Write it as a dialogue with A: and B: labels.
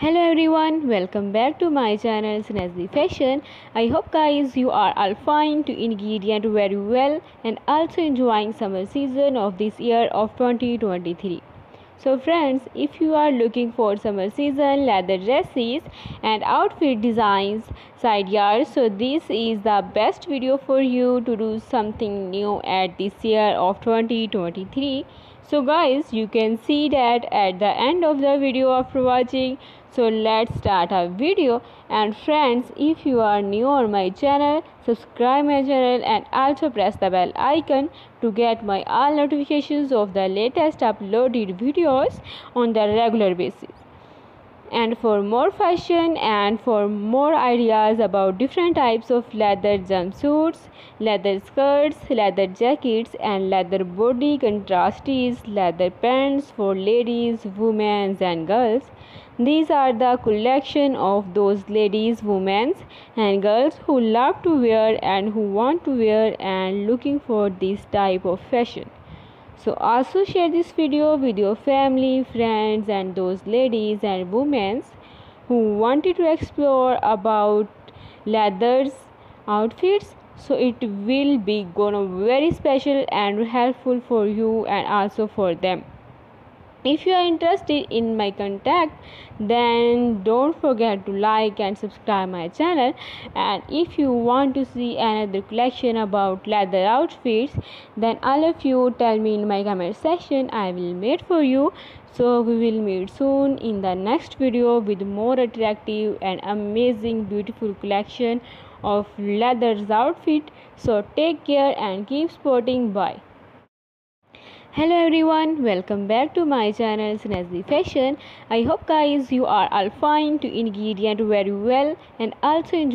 A: hello everyone welcome back to my channel Snazzy Fashion. I hope guys you are all fine to ingredient very well and also enjoying summer season of this year of 2023 so friends if you are looking for summer season leather dresses and outfit designs side yards so this is the best video for you to do something new at this year of 2023 so guys you can see that at the end of the video after watching so let's start our video. And friends if you are new on my channel subscribe my channel and also press the bell icon to get my all notifications of the latest uploaded videos on the regular basis and for more fashion and for more ideas about different types of leather jumpsuits, leather skirts, leather jackets and leather body contrast tees, leather pants for ladies, women and girls. These are the collection of those ladies, women and girls who love to wear and who want to wear and looking for this type of fashion so also share this video with your family friends and those ladies and women who wanted to explore about leathers outfits. So it will be gonna very special and helpful for you and also for them if you are interested in my contact then don't forget to like and subscribe my channel. And if you want to see another collection about leather outfits then all of you tell me in my comment section. I will make for you. So we will meet soon in the next video with more attractive and amazing beautiful collection of leathers outfit. So take care and keep sporting. Bye hello everyone welcome back to my channel Snazzy Fashion. I hope guys you are all fine to ingredient very well and also enjoy